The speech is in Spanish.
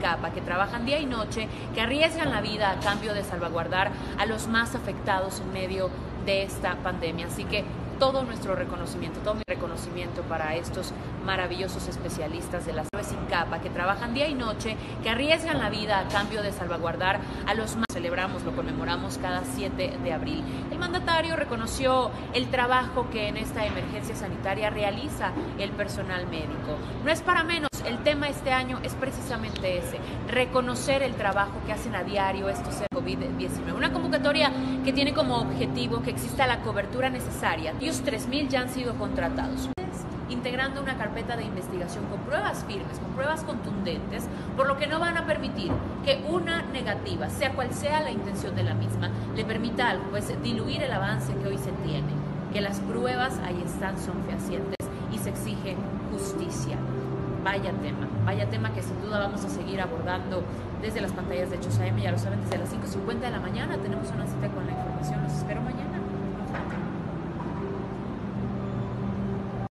capa, que trabajan día y noche, que arriesgan la vida a cambio de salvaguardar a los más afectados en medio de esta pandemia. Así que todo nuestro reconocimiento, todo mi reconocimiento para estos maravillosos especialistas de la salud sin capa que trabajan día y noche, que arriesgan la vida a cambio de salvaguardar a los más. Celebramos, lo conmemoramos cada 7 de abril. El mandatario reconoció el trabajo que en esta emergencia sanitaria realiza el personal médico. No es para menos, el tema este año es precisamente ese, reconocer el trabajo que hacen a diario estos COVID-19. Una convocatoria que tiene como objetivo que exista la cobertura necesaria. Ellos 3.000 ya han sido contratados. Integrando una carpeta de investigación con pruebas firmes, con pruebas contundentes, por lo que no van a permitir que una negativa, sea cual sea la intención de la misma, le permita al juez diluir el avance que hoy se tiene, que las pruebas ahí están, son fehacientes y se exige justicia. Vaya tema, vaya tema que sin duda vamos a seguir abordando desde las pantallas de Hechos AM, ya lo saben, desde las 5.50 de la mañana tenemos una cita con la